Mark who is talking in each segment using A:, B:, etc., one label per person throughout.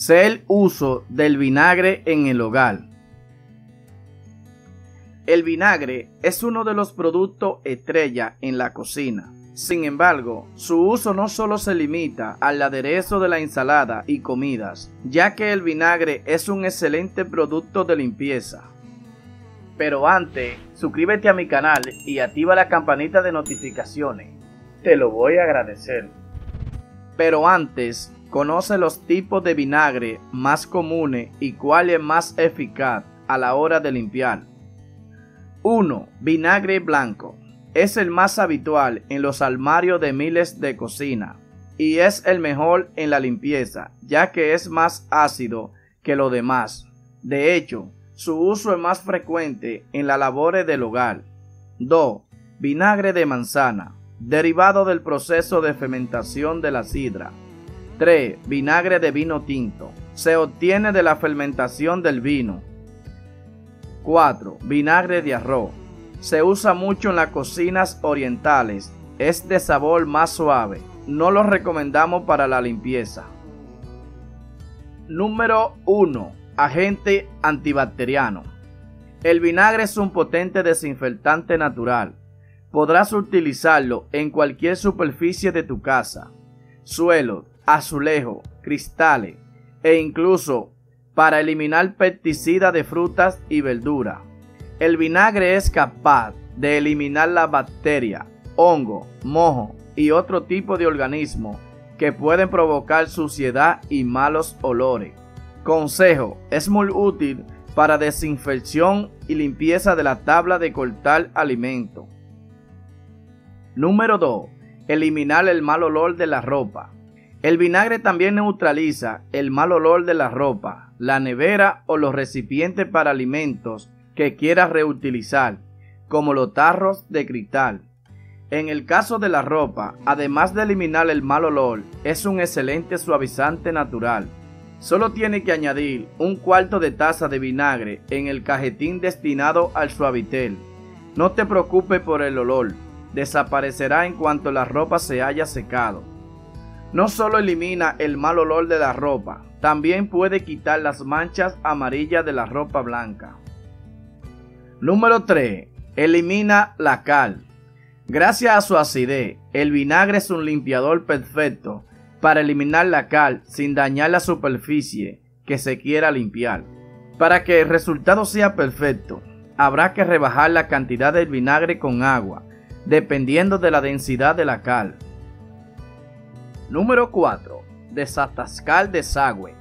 A: Sé el uso del vinagre en el hogar. El vinagre es uno de los productos estrella en la cocina. Sin embargo, su uso no solo se limita al aderezo de la ensalada y comidas, ya que el vinagre es un excelente producto de limpieza. Pero antes, suscríbete a mi canal y activa la campanita de notificaciones. Te lo voy a agradecer. Pero antes, Conoce los tipos de vinagre más comunes y cuál es más eficaz a la hora de limpiar. 1. Vinagre blanco. Es el más habitual en los armarios de miles de cocina y es el mejor en la limpieza, ya que es más ácido que lo demás. De hecho, su uso es más frecuente en las labores del hogar. 2. Vinagre de manzana, derivado del proceso de fermentación de la sidra. 3. Vinagre de vino tinto. Se obtiene de la fermentación del vino. 4. Vinagre de arroz. Se usa mucho en las cocinas orientales. Es de sabor más suave. No lo recomendamos para la limpieza. Número 1. Agente antibacteriano. El vinagre es un potente desinfectante natural. Podrás utilizarlo en cualquier superficie de tu casa, suelo, azulejo, cristales e incluso para eliminar pesticidas de frutas y verduras. El vinagre es capaz de eliminar la bacteria, hongo, mojo y otro tipo de organismo que pueden provocar suciedad y malos olores. Consejo, es muy útil para desinfección y limpieza de la tabla de cortar alimento. Número 2. Eliminar el mal olor de la ropa. El vinagre también neutraliza el mal olor de la ropa, la nevera o los recipientes para alimentos que quieras reutilizar, como los tarros de cristal. En el caso de la ropa, además de eliminar el mal olor, es un excelente suavizante natural. Solo tiene que añadir un cuarto de taza de vinagre en el cajetín destinado al suavitel. No te preocupes por el olor, desaparecerá en cuanto la ropa se haya secado no solo elimina el mal olor de la ropa, también puede quitar las manchas amarillas de la ropa blanca. Número 3. Elimina la cal. Gracias a su acidez, el vinagre es un limpiador perfecto para eliminar la cal sin dañar la superficie que se quiera limpiar. Para que el resultado sea perfecto, habrá que rebajar la cantidad de vinagre con agua, dependiendo de la densidad de la cal. Número 4. Desatascar desagüe.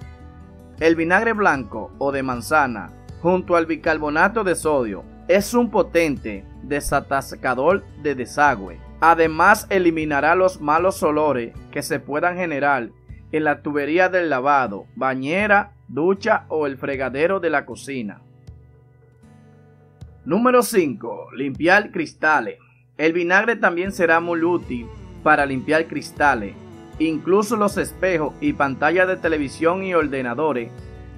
A: El vinagre blanco o de manzana, junto al bicarbonato de sodio, es un potente desatascador de desagüe. Además, eliminará los malos olores que se puedan generar en la tubería del lavado, bañera, ducha o el fregadero de la cocina. Número 5. Limpiar cristales. El vinagre también será muy útil para limpiar cristales, incluso los espejos y pantallas de televisión y ordenadores.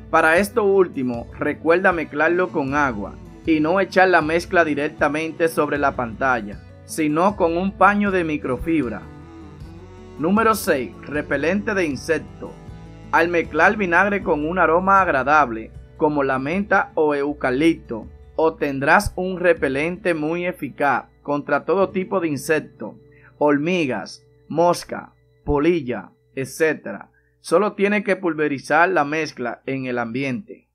A: Para esto último, recuerda mezclarlo con agua y no echar la mezcla directamente sobre la pantalla, sino con un paño de microfibra. Número 6. Repelente de insectos. Al mezclar vinagre con un aroma agradable, como la menta o eucalipto, obtendrás un repelente muy eficaz contra todo tipo de insectos, hormigas, mosca, polilla, etc. Solo tiene que pulverizar la mezcla en el ambiente.